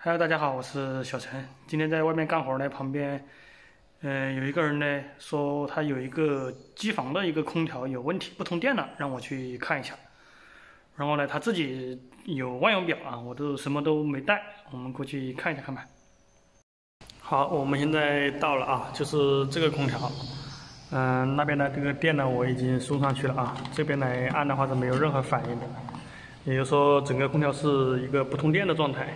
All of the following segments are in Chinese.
嗨，大家好，我是小陈。今天在外面干活呢，旁边，嗯，有一个人呢说他有一个机房的一个空调有问题，不通电了，让我去看一下。然后呢，他自己有万用表啊，我都什么都没带，我们过去看一下看吧。好，我们现在到了啊，就是这个空调。嗯，那边的这个电呢，我已经送上去了啊。这边来按的话是没有任何反应的，也就是说整个空调是一个不通电的状态。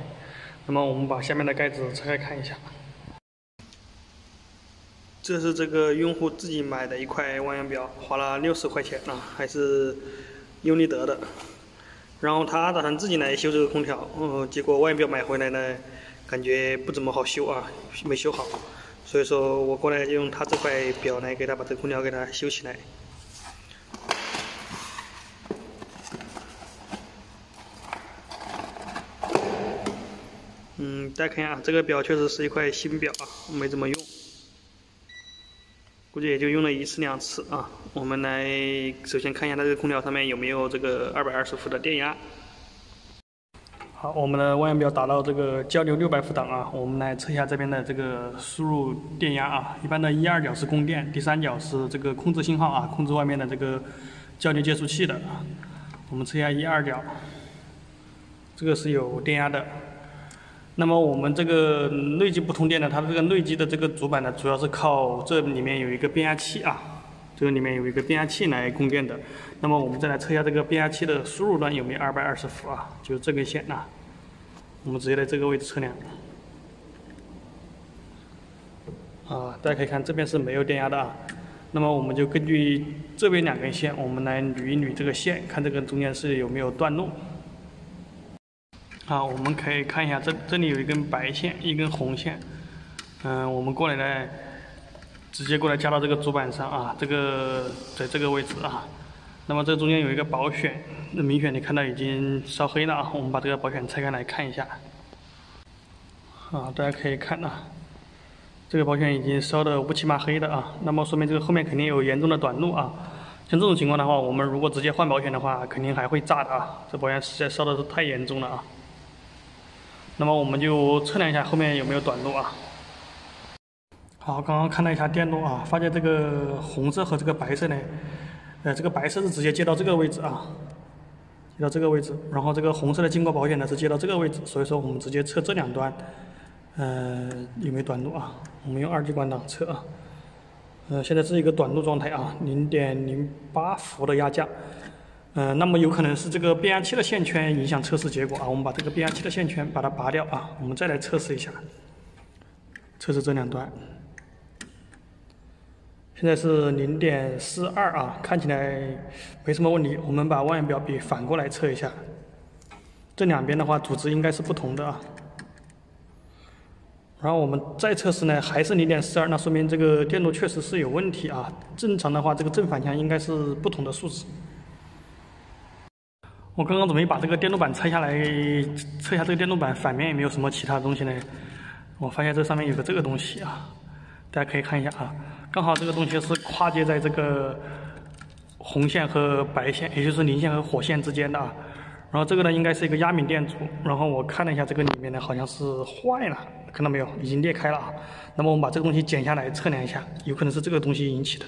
那么我们把下面的盖子拆开看一下。这是这个用户自己买的一块万用表，花了六十块钱啊，还是优利德的。然后他打算自己来修这个空调，嗯，结果万用表买回来呢，感觉不怎么好修啊，没修好。所以说我过来就用他这块表来给他把这个空调给他修起来。嗯，大家看一下，这个表确实是一块新表啊，没怎么用，估计也就用了一次两次啊。我们来首先看一下它这个空调上面有没有这个二百二十伏的电压。好，我们的万用表打到这个交流六百伏档啊，我们来测一下这边的这个输入电压啊。一般的一二角是供电，第三角是这个控制信号啊，控制外面的这个交流接触器的啊。我们测一下一二角，这个是有电压的。那么我们这个内机不通电的，它这个内机的这个主板呢，主要是靠这里面有一个变压器啊，这个里面有一个变压器来供电的。那么我们再来测一下这个变压器的输入端有没有二百二十伏啊，就是这根线呐，我们直接在这个位置测量。啊，大家可以看这边是没有电压的啊。那么我们就根据这边两根线，我们来捋一捋这个线，看这个中间是有没有断路。好，我们可以看一下，这这里有一根白线，一根红线。嗯，我们过来呢，直接过来加到这个主板上啊，这个在这个位置啊。那么这中间有一个保险，那明显你看到已经烧黑了啊。我们把这个保险拆开来看一下。啊，大家可以看啊，这个保险已经烧得乌漆嘛黑的啊。那么说明这个后面肯定有严重的短路啊。像这种情况的话，我们如果直接换保险的话，肯定还会炸的啊。这保险实在烧的是太严重了啊。那么我们就测量一下后面有没有短路啊。好，刚刚看了一下电路啊，发现这个红色和这个白色呢，呃，这个白色是直接接到这个位置啊，接到这个位置，然后这个红色的经过保险呢是接到这个位置，所以说我们直接测这两端，呃，有没有短路啊？我们用二极管档测啊，呃，现在是一个短路状态啊，零点零八伏的压降。嗯，那么有可能是这个变压器的线圈影响测试结果啊。我们把这个变压器的线圈把它拔掉啊，我们再来测试一下，测试这两端。现在是零点四二啊，看起来没什么问题。我们把万用表笔反过来测一下，这两边的话阻值应该是不同的啊。然后我们再测试呢，还是零点四二，那说明这个电路确实是有问题啊。正常的话，这个正反向应该是不同的数值。我刚刚准备把这个电路板拆下来，测一下这个电路板反面有没有什么其他东西呢？我发现这上面有个这个东西啊，大家可以看一下啊，刚好这个东西是跨接在这个红线和白线，也就是零线和火线之间的啊。然后这个呢应该是一个压敏电阻，然后我看了一下这个里面呢好像是坏了，看到没有？已经裂开了啊。那么我们把这个东西剪下来测量一下，有可能是这个东西引起的。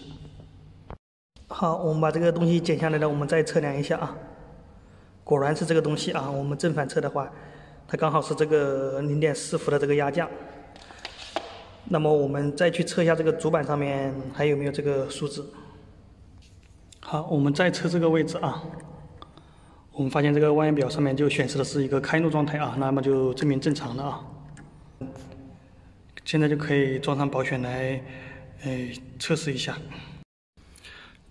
好，我们把这个东西剪下来了，我们再测量一下啊。果然是这个东西啊！我们正反测的话，它刚好是这个零点四伏的这个压降。那么我们再去测一下这个主板上面还有没有这个数字。好，我们再测这个位置啊。我们发现这个万用表上面就显示的是一个开路状态啊，那么就证明正常了啊。现在就可以装上保险来，哎，测试一下。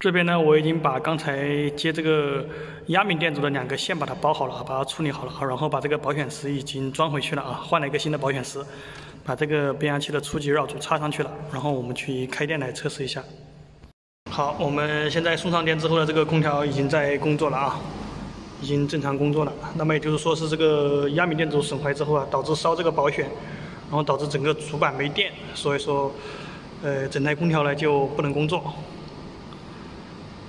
这边呢，我已经把刚才接这个压敏电阻的两个线把它包好了，把它处理好了，然后把这个保险丝已经装回去了啊，换了一个新的保险丝，把这个变压器的初级绕组插上去了，然后我们去开电来测试一下。好，我们现在送上电之后呢，这个空调已经在工作了啊，已经正常工作了。那么也就是说是这个压敏电阻损坏之后啊，导致烧这个保险，然后导致整个主板没电，所以说，呃，整台空调呢就不能工作。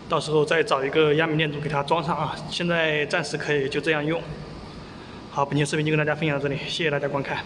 到时候再找一个压敏电阻给它装上啊！现在暂时可以就这样用。好，本期视频就跟大家分享到这里，谢谢大家观看。